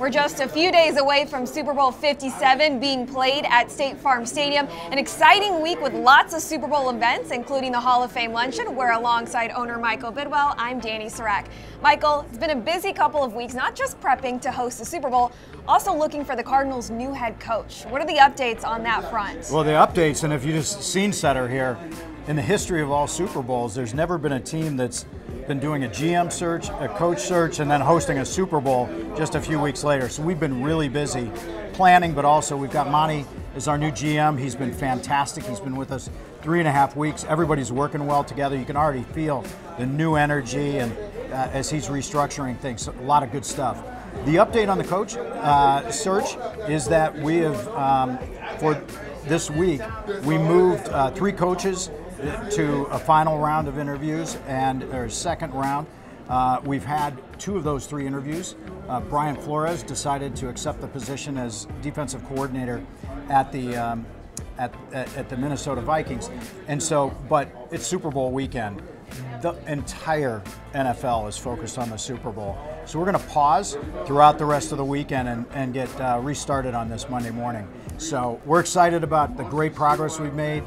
We're just a few days away from Super Bowl 57 being played at State Farm Stadium. An exciting week with lots of Super Bowl events, including the Hall of Fame luncheon, where alongside owner Michael Bidwill, I'm Dani Sureck. Michael, it's been a busy couple of weeks, not just prepping to host the Super Bowl, also looking for the Cardinals' new head coach. What are the updates on that front? Well, the updates, and if you just scene setter here, in the history of all Super Bowls, there's never been a team that's been doing a GM search, a coach search, and then hosting a Super Bowl just a few weeks later. So we've been really busy planning, but also we've got Monti as our new GM. He's been fantastic. He's been with us three and a half weeks. Everybody's working well together. You can already feel the new energy and uh, as he's restructuring things. So a lot of good stuff. The update on the coach uh, search is that we have, um, for this week, we moved uh, three coaches to a final round of interviews and or second round. Uh, we've had two of those three interviews. Uh, Brian Flores decided to accept the position as defensive coordinator at the um, at, at, at the Minnesota Vikings, and so but it's Super Bowl weekend. The entire NFL is focused on the Super Bowl. So we're going to pause throughout the rest of the weekend and, and get uh, restarted on this Monday morning. So we're excited about the great progress we've made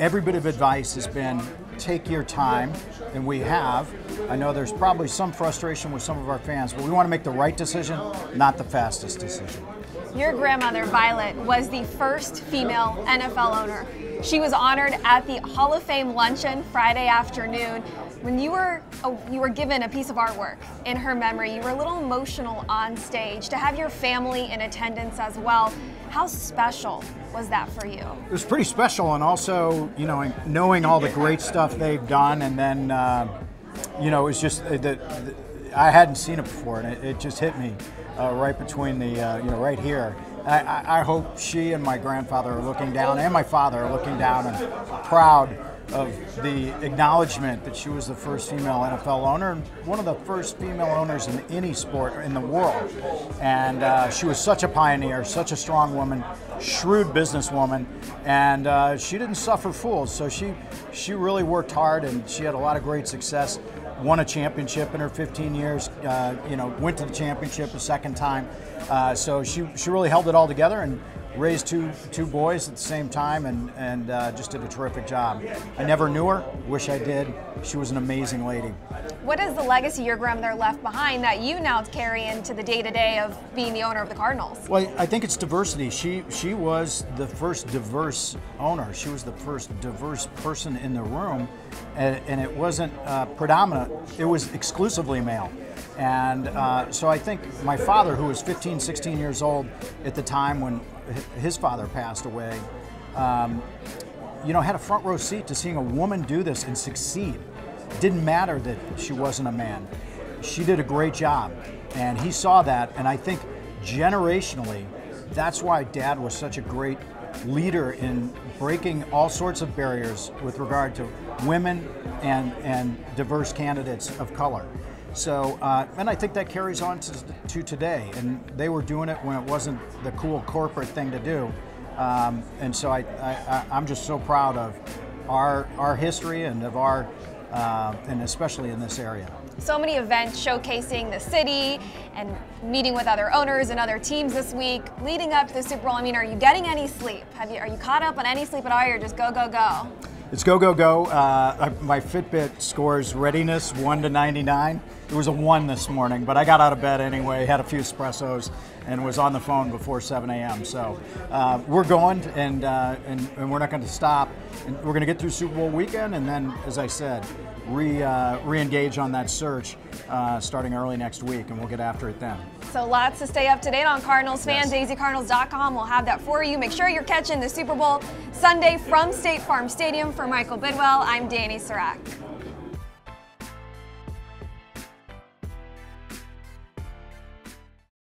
every bit of advice has been take your time, and we have. I know there's probably some frustration with some of our fans, but we want to make the right decision, not the fastest decision. Your grandmother, Violet, was the first female NFL owner. She was honored at the Hall of Fame luncheon Friday afternoon. When you were oh, you were given a piece of artwork in her memory, you were a little emotional on stage. To have your family in attendance as well, how special was that for you? It was pretty special, and also you know knowing all the great stuff they've done, and then uh, you know it was just uh, the, I hadn't seen it before, and it, it just hit me uh, right between the uh, you know right here. I, I, hope she and my grandfather are looking down, and my father are looking down and proud of the acknowledgement that she was the first female NFL owner and one of the first female owners in any sport in the world. And uh, she was such a pioneer, such a strong woman, shrewd businesswoman, and uh, she didn't suffer fools. So she she really worked hard and she had a lot of great success. Won a championship in her 15 years. Uh, you know, went to the championship a second time. Uh, so she she really held it all together and raised two two boys at the same time and and uh, just did a terrific job. I never knew her. Wish I did. She was an amazing lady. What is the legacy your grandmother left behind that you now carry into the day to day of being the owner of the Cardinals? Well, I think it's diversity. She she was the first diverse owner. She was the first diverse person in the room, and, and it wasn't uh, predominant. It was exclusively male. And uh, so I think my father, who was 15, 16 years old at the time when his father passed away, um, you know, had a front row seat to seeing a woman do this and succeed. Didn't matter that she wasn't a man. She did a great job. And he saw that. And I think generationally, that's why dad was such a great leader in breaking all sorts of barriers with regard to women and, and diverse candidates of color. So, uh, and I think that carries on to, to, today. And they were doing it when it wasn't the cool corporate thing to do. Um, and so I, I, I'm just so proud of our, our history and of our, uh, and especially in this area. So many events showcasing the city and meeting with other owners and other teams this week leading up to the Super Bowl. I mean, are you getting any sleep? Have you, are you caught up on any sleep at all or just go, go, go? It's go, go, go. Uh, my Fitbit scores readiness 1 to 99. It was a 1 this morning, but I got out of bed anyway, had a few espressos, and was on the phone before 7 a.m. So uh, we're going, and, uh, and, and, we're not going to stop. And we're going to get through Super Bowl weekend, and then, as I said, re, uh, re-engage on that search uh, starting early next week, and we'll get after it then. So lots to stay up to date on Cardinals fans. Yes. AZCardinals.com will have that for you. Make sure you're catching the Super Bowl Sunday from State Farm Stadium. For Michael Bidwill, I'm Dani Sureck.